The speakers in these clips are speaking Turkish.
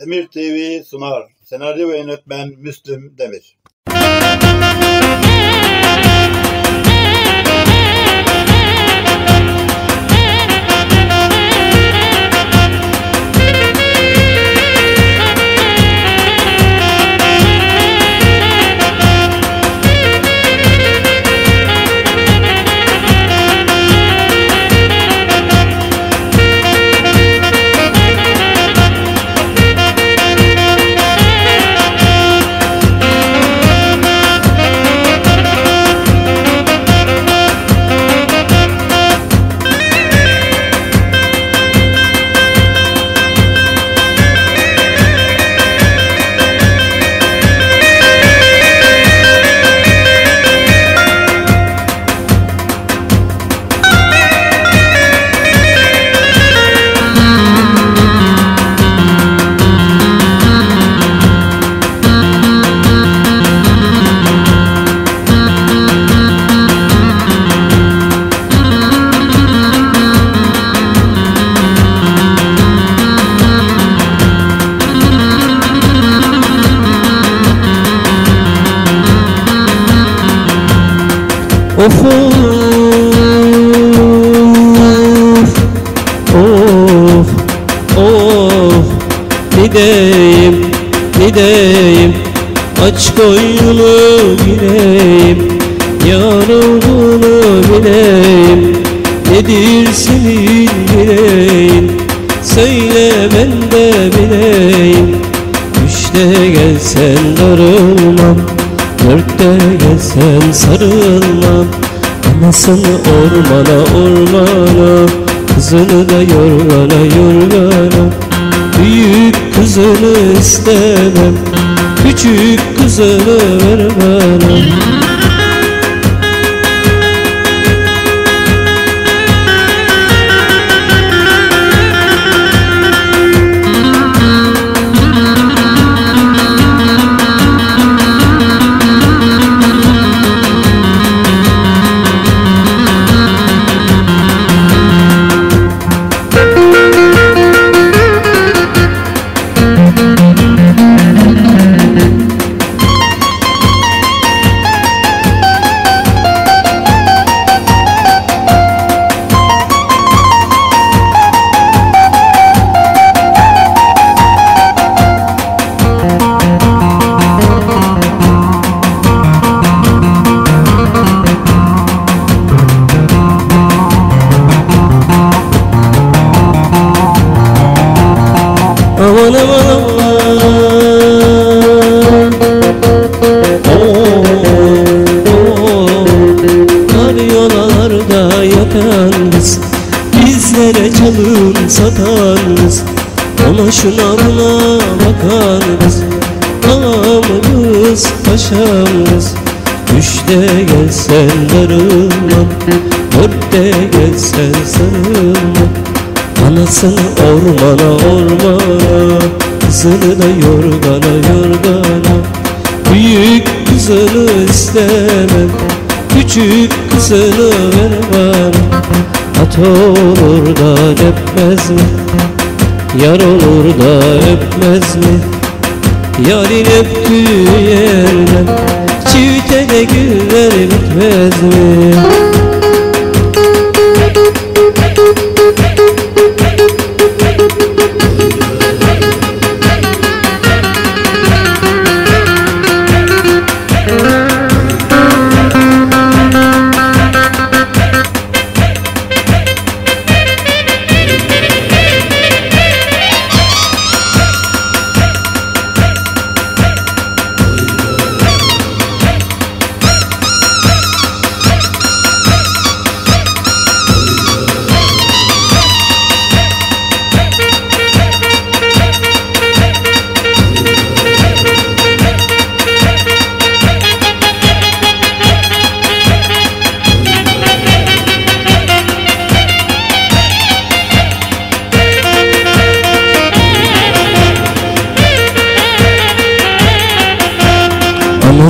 Demir TV sunar. Senaryo ve yönetmen Müslüm Demir. Of of of of Ne deyim ne deyim Aç koynunu gireyim Yar olduğunu bileyim Nedir senin yüreğin Söyle ben de bileyim Üçte gelsen darılmam Dörtte gelsen sarılmam Anasını ormana ormana Kızını da yorgana yorgana. Büyük kızını istemem Küçük kızını ver bana kız Ona şuna buna bakan kız Ağamız paşamız. Üçte gelsen darılmam Dörtte gelsen sarılmam. Anasını ormana ormana. Kızını da yorgana yorgana. Büyük kızını istemem Küçük kızını ver bana At olur da öpmez mi? Yar olur da öpmez mi? Yarın öptüğü yerden Çiftede güller bitmez mi?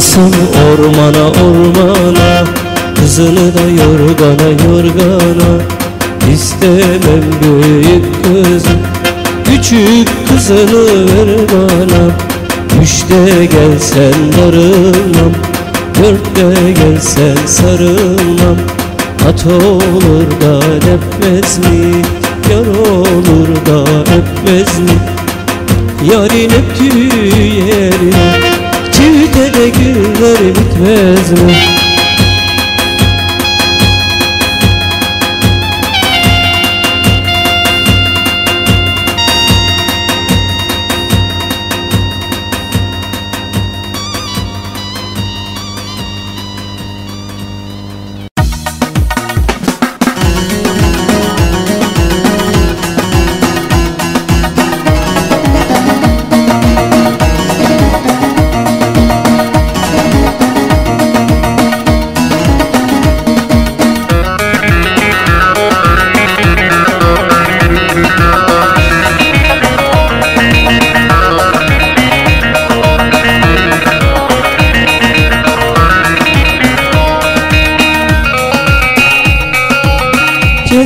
Anasını ormana ormana Kızını da yorgana yorgana İstemem büyük kızı küçük kızını ver bana Üçte gelsen darılmam Dörtte gelsen sarılmam At olur da öpmez mi? Yar olur da öpmez mi? Yarın öptüğü yerine Çiftede güller bitmez mi?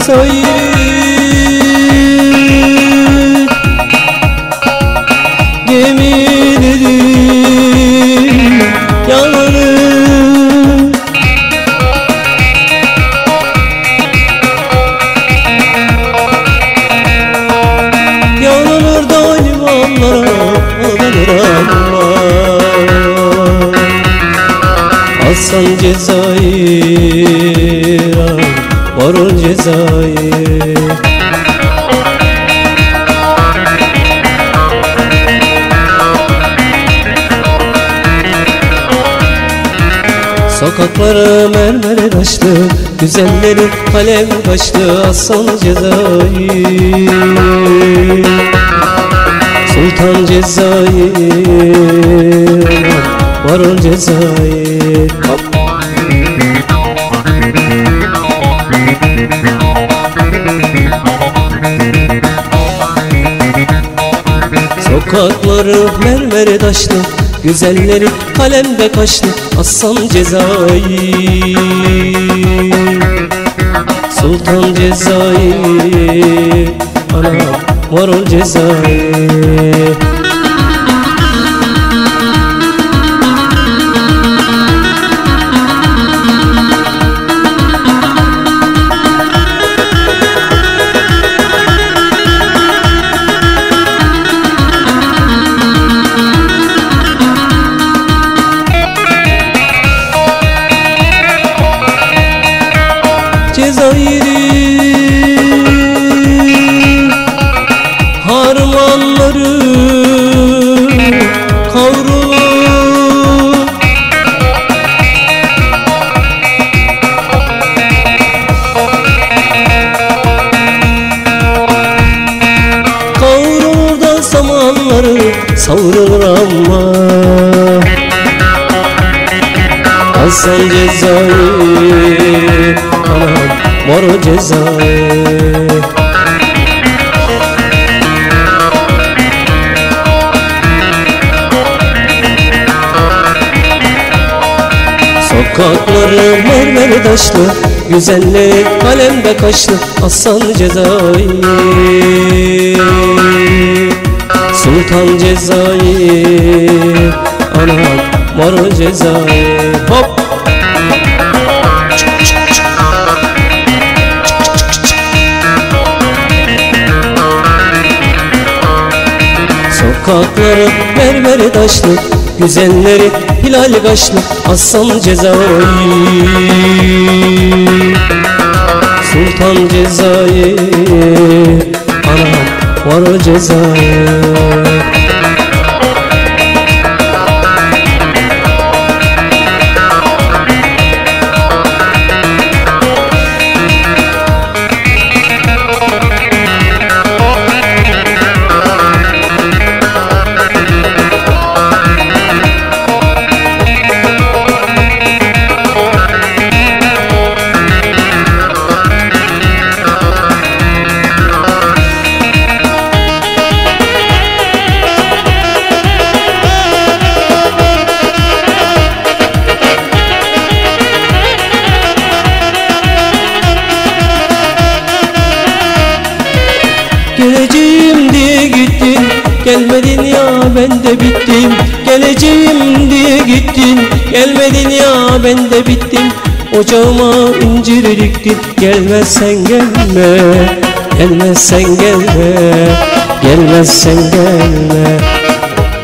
Cezayir Gemileri yanarır Yanılır da limanlara anlar Hasan Cezayir Varol Cezayir Sokakları mermer taşlı Güzelleri kalem kaşlı Hasan Cezayir Sultan Cezayir Varol Cezayir Sokakları mermer taşlı Güzelleri kalemde kaşlı Aslan Cezayir. Sultan Cezayir Anam Marul Cezayir harmanları kavrulur Kavrulur da samanları savrulur ama Hasan Cezayir Anam mor Cezayir Sokakları mermer taşlı Güzellik kalemde kaşlı Hasan Cezayir. Sultan Cezayir Anam mor Cezayir. Hop! Sokakları mermer taşlı Güzelleri hilal kaşlı Aslan Cezayir. Sultan Cezayir Anam var Cezayir Gelmedin ya ben de bittim. Geleceğim diye gittin. Gelmedin ya ben de bittim. Ocağıma incir diktin Gelmezsen gelme Gelmezsen gelme Gelmezsen gelme.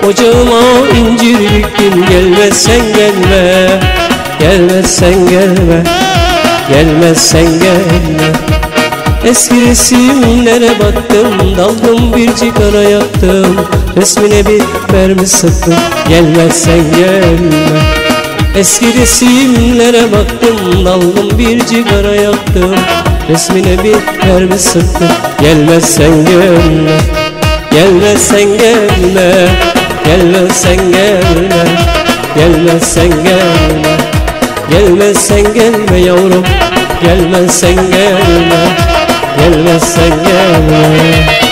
Ocağıma incir diktin Gelmezsen gelme Gelmezsen gelme Gelmezsen gelme Eski resimlere baktım Daldım bir cigara yaktım. Resmine bir mermi sıktım Gelmezsen gelme. Eski resimlere baktım Daldım bir cigara yaktım. Resmine bir mermi sıktım Gelmezsen gelme. Gelmezsen gelme Gelmezsen gelme. Gelmezsen gelme Gelmezsen gelme yavrum Gelmezsen gelme Gelmezsen gelme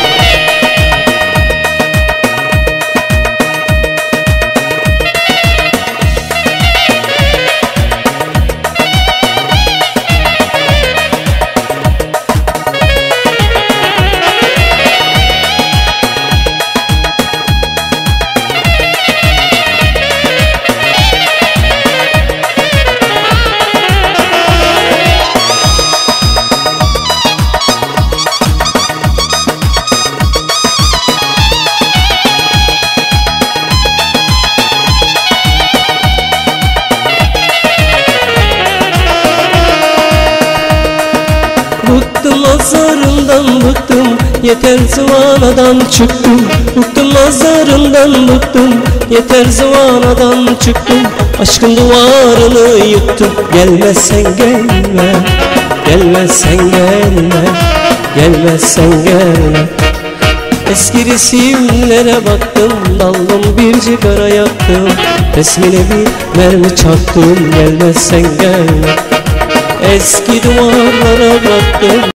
Yeter zıvanadan çıktım. Bıktım nazarından bıktım. Yeter zıvanadan çıktım. Aşkın duvarını yıktım. Gelmezsen gelme. Gelmezsen gelme. Gelmezsen gelme. Eski resimlere baktım. Daldım bir cigara yaktım. Resmine bir mermi çaktım. Gelmezsen gelme. Eski duvarlara baktım